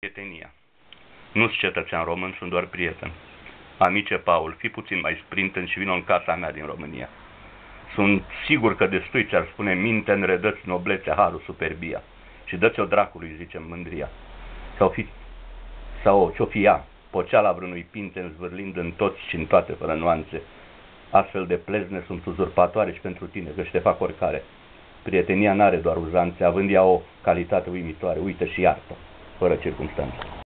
prietenia. Nu-s cetățean român, sunt doar prieten. Amice Paul, fi puțin mai sprinten și vină în casa mea din România. Sunt sigur că destui ce-ar spune minte în redăți noblețe, harul, superbia. Și dă-ți-o dracului, zicem, mândria. Sau fi, sau ce-o fi ea, poceala vreunui pinte zvârlind în toți și în toate fără nuanțe. Astfel de plezne sunt uzurpatoare și pentru tine, că și te fac oricare. Prietenia n-are doar uzanțe, având ea o calitate uimitoare, uită și iartă, fără circunstanțe.